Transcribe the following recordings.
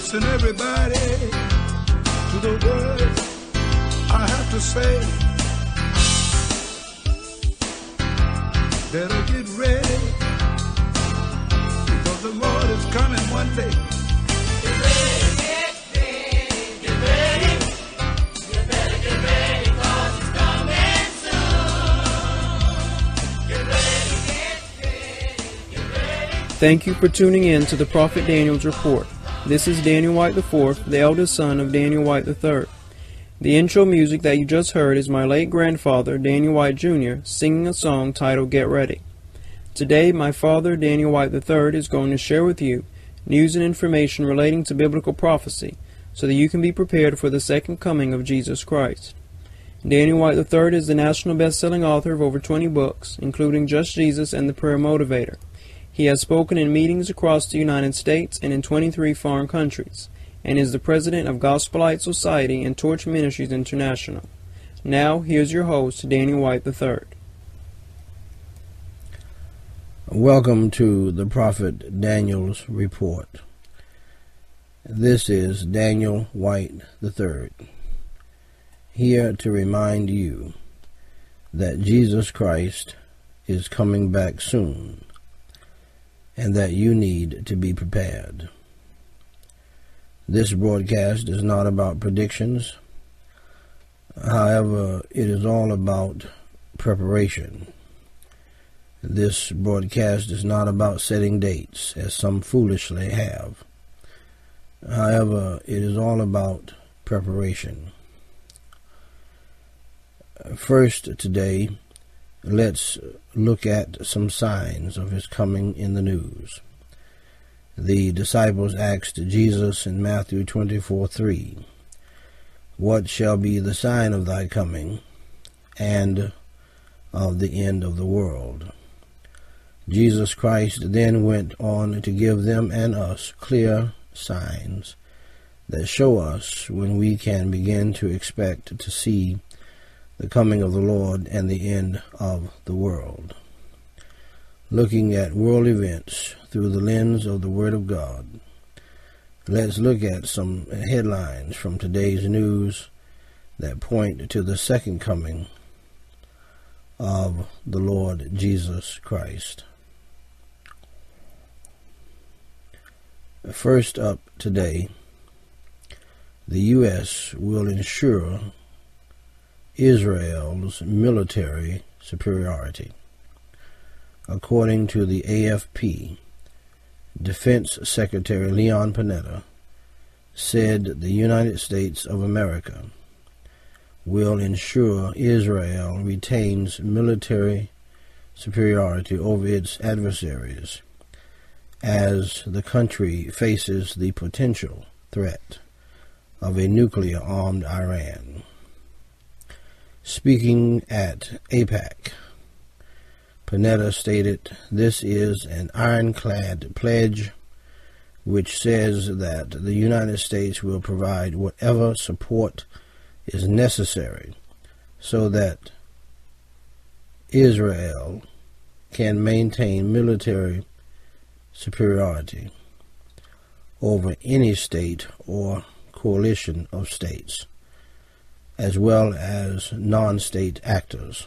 Listen, everybody, to the words I have to say. Better get ready, because the Lord is coming one day. Get ready. Thank you for tuning in to the Prophet Daniel's Report. This is Daniel Whyte IV, the eldest son of Daniel Whyte III. The intro music that you just heard is my late grandfather, Daniel Whyte Jr., singing a song titled Get Ready. Today, my father, Daniel Whyte III, is going to share with you news and information relating to biblical prophecy so that you can be prepared for the second coming of Jesus Christ. Daniel Whyte III is the national best-selling author of over 20 books, including Just Jesus and The Prayer Motivator. He has spoken in meetings across the United States and in 23 foreign countries and is the president of Gospel Light Society and Torch Ministries International. Now, here's your host, Daniel Whyte III. Welcome to the Prophet Daniel's Report. This is Daniel Whyte III, here to remind you that Jesus Christ is coming back soon and that you need to be prepared. This broadcast is not about predictions. However, it is all about preparation. This broadcast is not about setting dates, as some foolishly have. However, it is all about preparation. First, today, let's look at some signs of his coming in the news the disciples asked Jesus in Matthew 24 3, What shall be the sign of thy coming and of the end of the world? Jesus Christ then went on to give them and us clear signs that show us when we can begin to expect to see the coming of the Lord and the end of the world looking at world events through the lens of the Word of God. Let's look at some headlines from today's news that point to the second coming of the Lord Jesus Christ. First up today, the U.S. will ensure Israel's military superiority. According to the AFP, Defense Secretary Leon Panetta said the United States of America will ensure Israel retains military superiority over its adversaries as the country faces the potential threat of a nuclear armed Iran. Speaking at AIPAC, Panetta stated, This is an ironclad pledge which says that the United States will provide whatever support is necessary so that Israel can maintain military superiority over any state or coalition of states, as well as non state actors.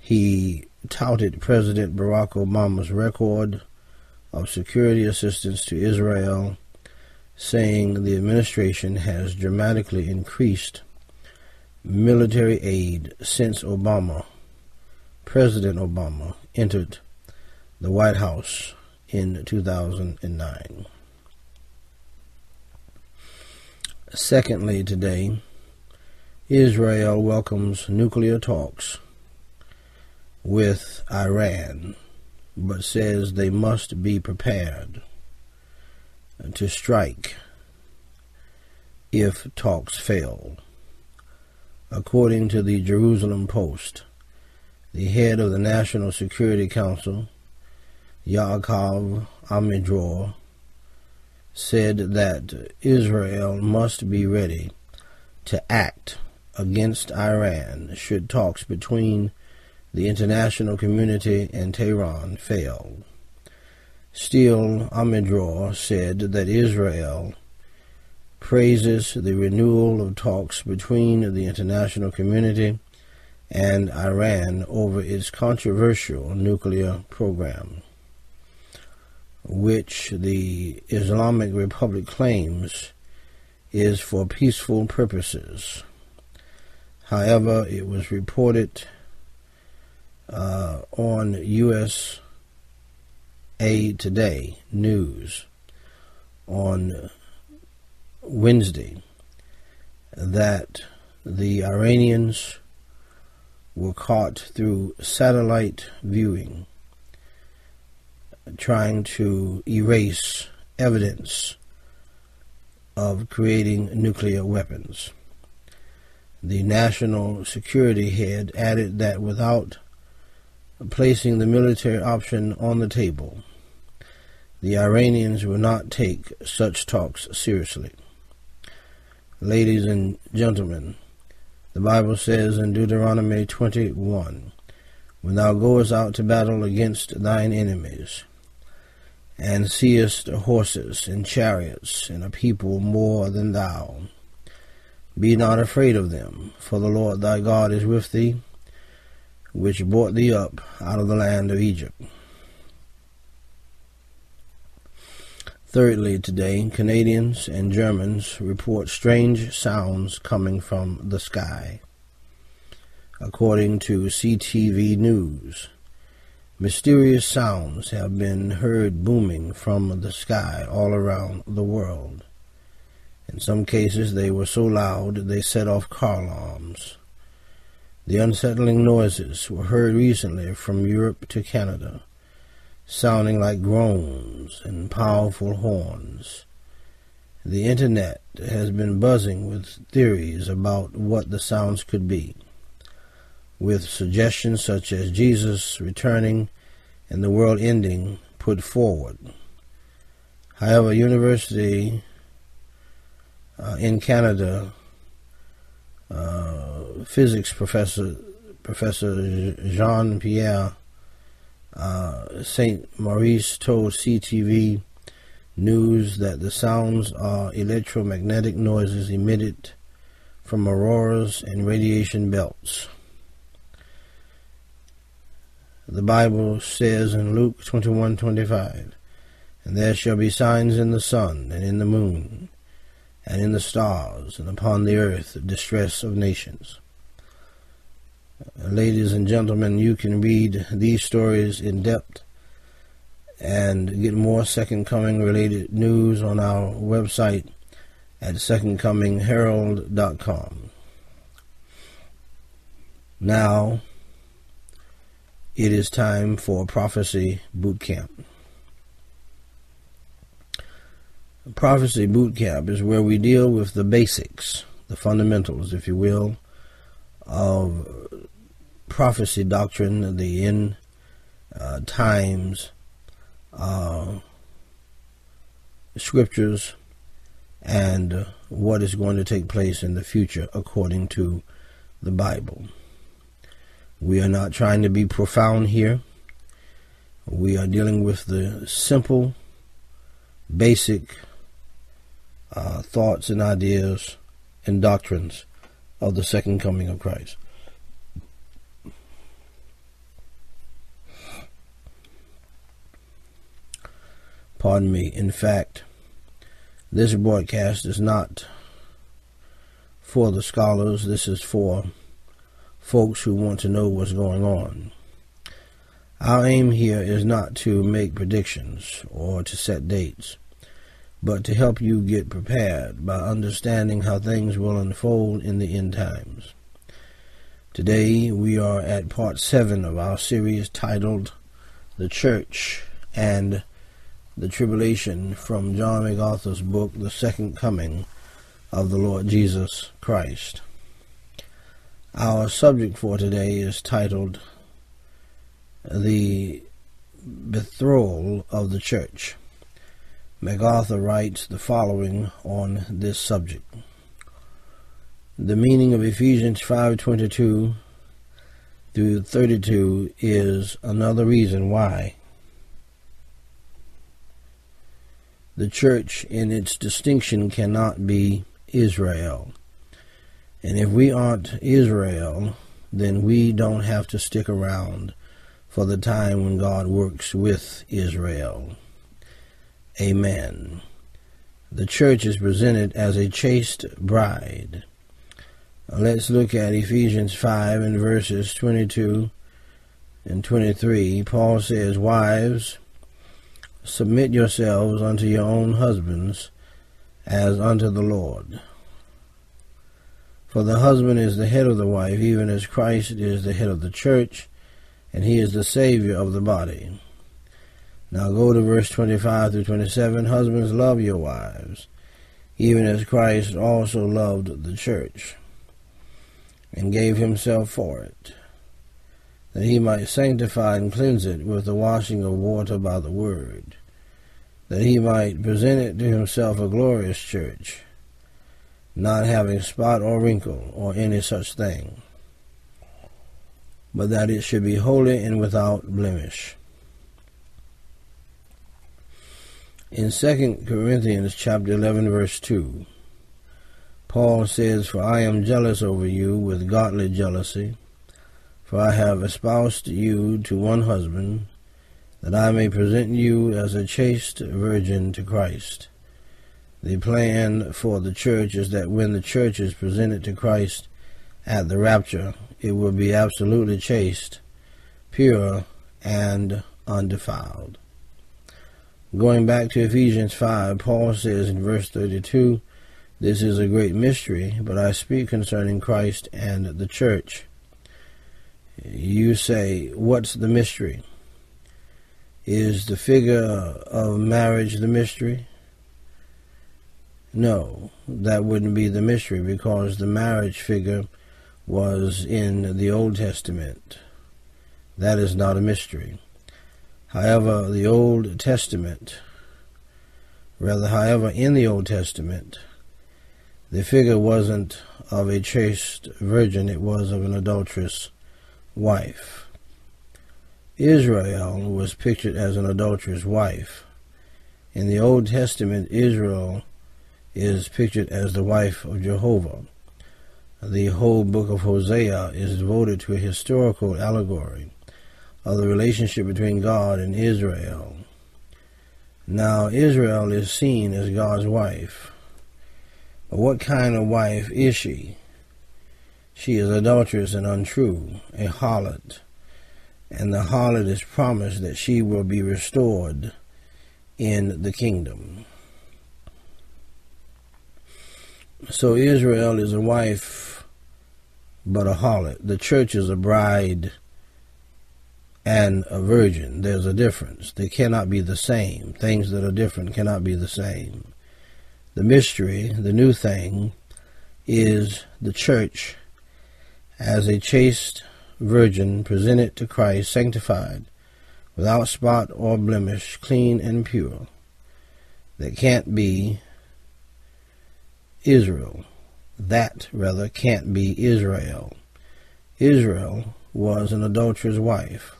He touted President Barack Obama's record of security assistance to Israel, saying the administration has dramatically increased military aid since Obama, President Obama, entered the White House in 2009. Secondly, today, Israel welcomes nuclear talks with Iran, but says they must be prepared to strike if talks fail. According to the Jerusalem Post, the head of the National Security Council, Yaakov Amidror, said that Israel must be ready to act against Iran should talks between the international community and Tehran fail. Still, Amidror said that Israel praises the renewal of talks between the international community and Iran over its controversial nuclear program, which the Islamic Republic claims is for peaceful purposes. However, it was reported uh, on USA Today News on Wednesday that the Iranians were caught through satellite viewing trying to erase evidence of creating nuclear weapons. The national security head added that without placing the military option on the table, the Iranians will not take such talks seriously. Ladies and gentlemen, the Bible says in Deuteronomy 21, When thou goest out to battle against thine enemies, and seest horses and chariots and a people more than thou, be not afraid of them, for the Lord thy God is with thee, which brought thee up out of the land of Egypt. Thirdly, today, Canadians and Germans report strange sounds coming from the sky. According to CTV News, mysterious sounds have been heard booming from the sky all around the world. In some cases, they were so loud they set off car alarms. The unsettling noises were heard recently from Europe to Canada sounding like groans and powerful horns. The internet has been buzzing with theories about what the sounds could be, with suggestions such as Jesus returning and the world ending put forward. However, university uh, in Canada uh, physics professor Professor Jean Pierre uh, St. Maurice told CTV News that the sounds are electromagnetic noises emitted from auroras and radiation belts. The Bible says in Luke 21:25, "And there shall be signs in the sun and in the moon and in the stars and upon the earth the distress of nations." Ladies and gentlemen, you can read these stories in depth and get more Second Coming related news on our website at secondcomingherald.com. Now, it is time for Prophecy Boot Camp. Prophecy Boot Camp is where we deal with the basics, the fundamentals, if you will, of prophecy doctrine, the end uh, times, uh, scriptures, and what is going to take place in the future according to the Bible. We are not trying to be profound here. We are dealing with the simple, basic uh, thoughts and ideas and doctrines of the second coming of Christ. Pardon me. In fact, this broadcast is not for the scholars. This is for folks who want to know what's going on. Our aim here is not to make predictions or to set dates, but to help you get prepared by understanding how things will unfold in the end times. Today we are at part 7 of our series titled The Church and the tribulation from John MacArthur's book, The Second Coming of the Lord Jesus Christ. Our subject for today is titled The Betrothal of the Church. MacArthur writes the following on this subject. The meaning of Ephesians 5:22 through 32 is another reason why The church in its distinction cannot be Israel. And if we aren't Israel, then we don't have to stick around for the time when God works with Israel. Amen. The church is presented as a chaste bride. Let's look at Ephesians 5 and verses 22 and 23. Paul says, Wives, submit yourselves unto your own husbands as unto the Lord. For the husband is the head of the wife, even as Christ is the head of the church, and he is the Savior of the body. Now go to verse 25 through 27. Husbands, love your wives, even as Christ also loved the church, and gave himself for it, that he might sanctify and cleanse it with the washing of water by the word, that he might present it to himself a glorious church, not having spot or wrinkle or any such thing, but that it should be holy and without blemish. In 2 Corinthians chapter 11 verse 2, Paul says, For I am jealous over you with godly jealousy, for I have espoused you to one husband, that I may present you as a chaste virgin to Christ. The plan for the church is that when the church is presented to Christ at the rapture, it will be absolutely chaste, pure, and undefiled. Going back to Ephesians 5, Paul says in verse 32, This is a great mystery, but I speak concerning Christ and the church. You say, What's the mystery? Is the figure of marriage the mystery? No, that wouldn't be the mystery because the marriage figure was in the Old Testament. That is not a mystery. However, the Old Testament, rather, however, in the Old Testament, the figure wasn't of a chaste virgin, it was of an adulterous wife. Israel was pictured as an adulterous wife. In the Old Testament, Israel is pictured as the wife of Jehovah. The whole book of Hosea is devoted to a historical allegory of the relationship between God and Israel. Now, Israel is seen as God's wife. But what kind of wife is she? She is adulterous and untrue, a harlot. And the harlot is promised that she will be restored in the kingdom. So Israel is a wife, but a harlot. The church is a bride and a virgin. There's a difference. They cannot be the same. Things that are different cannot be the same. The mystery, the new thing, is the church as a chaste virgin presented to Christ, sanctified, without spot or blemish, clean and pure. That can't be Israel. That, rather, can't be Israel. Israel was an adulterous wife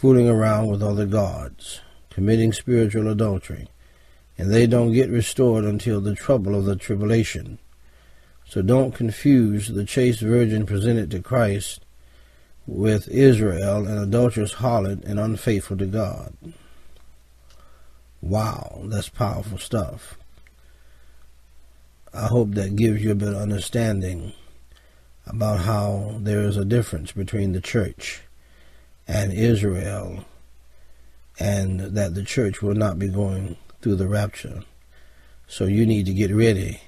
fooling around with other gods, committing spiritual adultery, and they don't get restored until the trouble of the tribulation. So don't confuse the chaste virgin presented to Christ with Israel, an adulterous harlot and unfaithful to God. Wow, that's powerful stuff. I hope that gives you a of understanding about how there is a difference between the church and Israel, and that the church will not be going through the rapture. So you need to get ready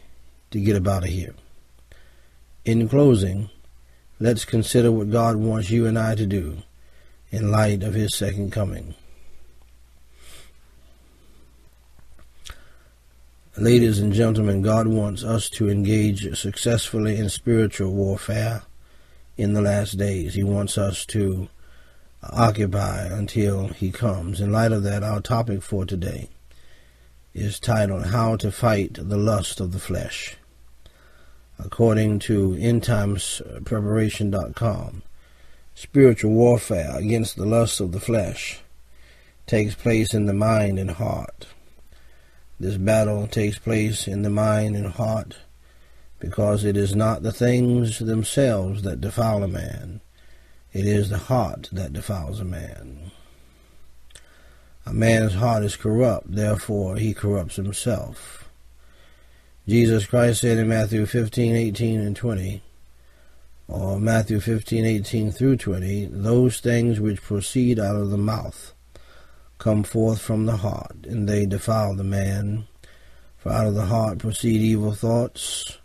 to get up out of here. In closing, let's consider what God wants you and I to do in light of His second coming. Ladies and gentlemen, God wants us to engage successfully in spiritual warfare in the last days. He wants us to occupy until he comes. In light of that, our topic for today is titled How to Fight the Lust of the Flesh. According to endtimespreparation.com, spiritual warfare against the lust of the flesh takes place in the mind and heart. This battle takes place in the mind and heart because it is not the things themselves that defile a man. It is the heart that defiles a man. A man's heart is corrupt, therefore he corrupts himself. Jesus Christ said in Matthew 15, 18, and 20, or Matthew 15, 18 through 20, those things which proceed out of the mouth come forth from the heart, and they defile the man. For out of the heart proceed evil thoughts,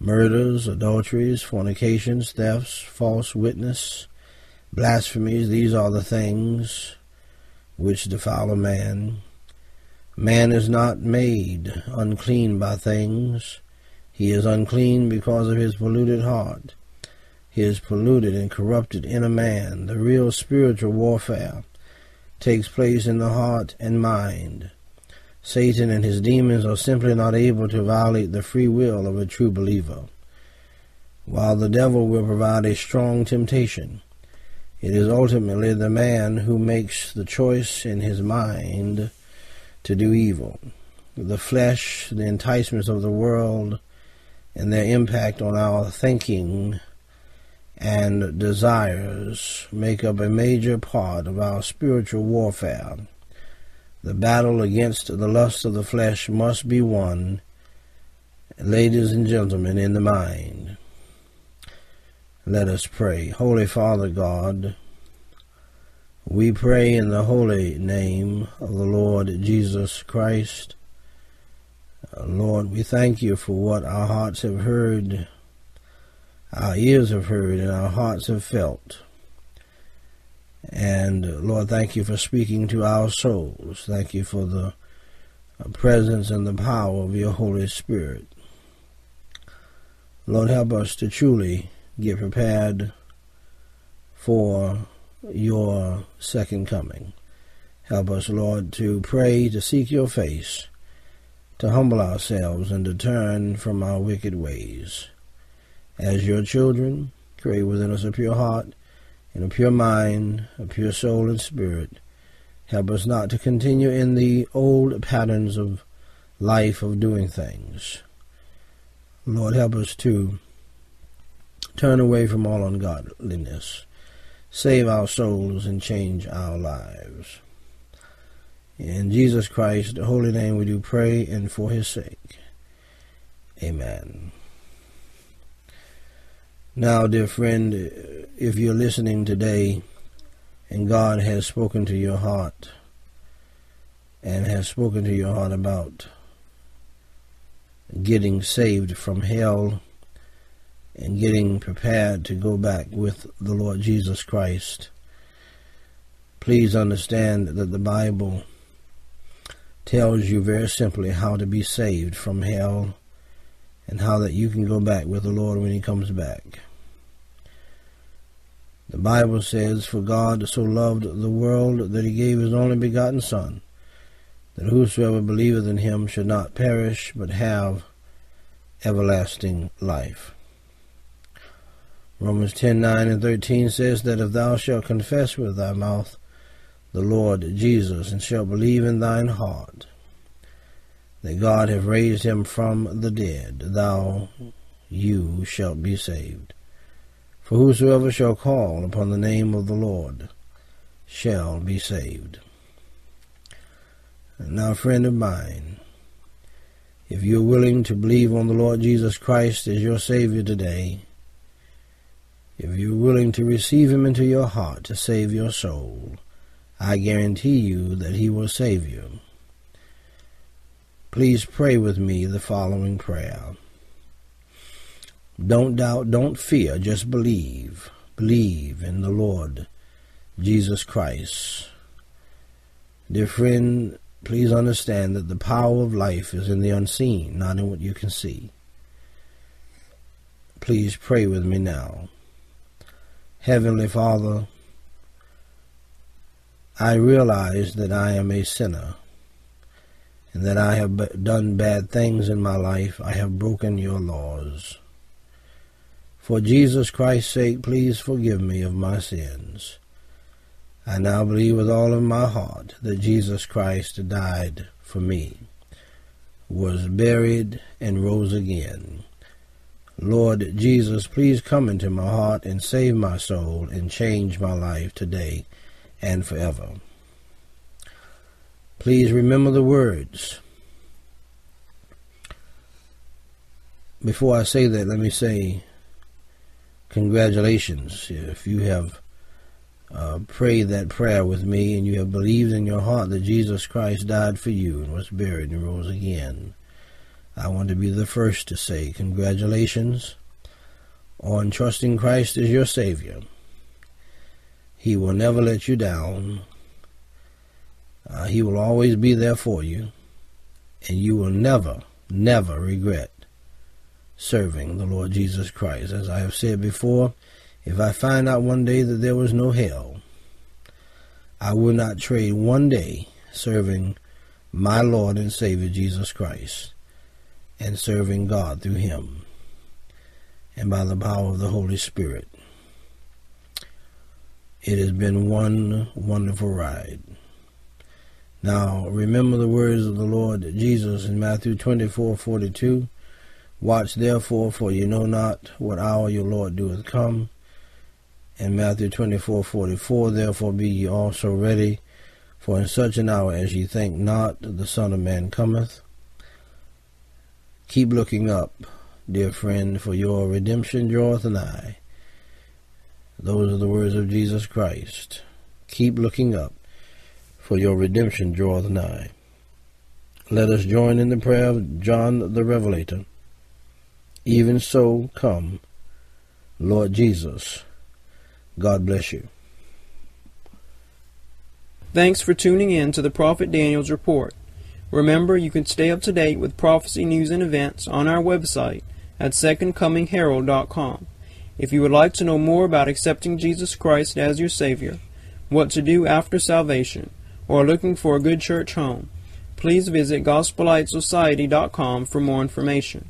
murders, adulteries, fornications, thefts, false witness, blasphemies. These are the things which defile a man. Man is not made unclean by things. He is unclean because of his polluted heart, his polluted and corrupted inner man. The real spiritual warfare takes place in the heart and mind. Satan and his demons are simply not able to violate the free will of a true believer. While the devil will provide a strong temptation, it is ultimately the man who makes the choice in his mind to do evil. The flesh, the enticements of the world, and their impact on our thinking and desires make up a major part of our spiritual warfare. The battle against the lust of the flesh must be won, ladies and gentlemen, in the mind. Let us pray. Holy Father God, we pray in the holy name of the Lord Jesus Christ. Lord, we thank you for what our hearts have heard, our ears have heard, and our hearts have felt. And uh, Lord, thank you for speaking to our souls. Thank you for the uh, presence and the power of your Holy Spirit. Lord, help us to truly get prepared for your second coming. Help us, Lord, to pray, to seek your face, to humble ourselves, and to turn from our wicked ways. As your children, create within us a pure heart and a pure mind, a pure soul and spirit. Help us not to continue in the old patterns of life of doing things. Lord, help us to turn away from all ungodliness, save our souls, and change our lives. In Jesus Christ, the holy name we do pray, and for his sake. Amen. Now, dear friend, if you're listening today and God has spoken to your heart and has spoken to your heart about getting saved from hell and getting prepared to go back with the Lord Jesus Christ, please understand that the Bible tells you very simply how to be saved from hell and how that you can go back with the Lord when he comes back. The Bible says, For God so loved the world that he gave his only begotten Son, that whosoever believeth in him should not perish, but have everlasting life. Romans 10 9 and 13 says that if thou shalt confess with thy mouth the Lord Jesus, and shalt believe in thine heart that God hath raised him from the dead, thou, you shalt be saved. For whosoever shall call upon the name of the Lord shall be saved. Now, friend of mine, if you're willing to believe on the Lord Jesus Christ as your Savior today, if you're willing to receive Him into your heart to save your soul, I guarantee you that He will save you. Please pray with me the following prayer. Don't doubt, don't fear, just believe. Believe in the Lord Jesus Christ. Dear friend, please understand that the power of life is in the unseen, not in what you can see. Please pray with me now. Heavenly Father, I realize that I am a sinner and that I have done bad things in my life. I have broken your laws. For Jesus Christ's sake, please forgive me of my sins. I now believe with all of my heart that Jesus Christ died for me. was buried, and rose again. Lord Jesus, please come into my heart and save my soul and change my life today and forever. Please remember the words. Before I say that, let me say congratulations if you have uh, prayed that prayer with me and you have believed in your heart that Jesus Christ died for you and was buried and rose again. I want to be the first to say congratulations on trusting Christ as your Savior. He will never let you down. Uh, he will always be there for you, and you will never, never regret serving the Lord Jesus Christ. As I have said before, if I find out one day that there was no hell, I will not trade one day serving my Lord and Savior Jesus Christ and serving God through Him and by the power of the Holy Spirit. It has been one wonderful ride. Now, remember the words of the Lord Jesus in Matthew 24:42. Watch therefore, for you know not what hour your Lord doeth come. In Matthew 24:44, therefore be ye also ready, for in such an hour as ye think not, the Son of Man cometh. Keep looking up, dear friend, for your redemption draweth nigh. Those are the words of Jesus Christ. Keep looking up, for your redemption draweth nigh. Let us join in the prayer of John the Revelator. Even so, come, Lord Jesus. God bless you. Thanks for tuning in to the Prophet Daniel's Report. Remember, you can stay up to date with prophecy news and events on our website at secondcomingherald.com. If you would like to know more about accepting Jesus Christ as your Savior, what to do after salvation, or looking for a good church home, please visit GospelLightSociety.com for more information.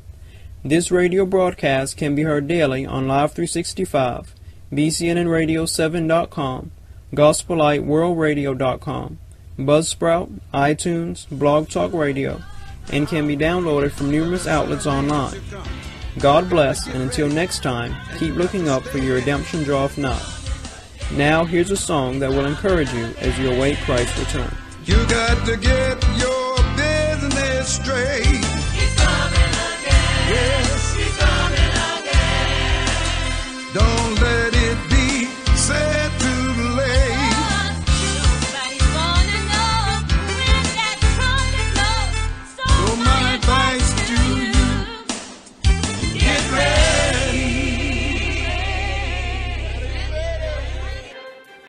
This radio broadcast can be heard daily on Live 365, BCNNRadio7.com, GospelLightWorldRadio.com, Buzzsprout, iTunes, Blog Talk Radio, and can be downloaded from numerous outlets online. God bless, and until next time, keep looking up for your redemption draweth nigh. Now, here's a song that will encourage you as you await Christ's return. You got to get your business straight.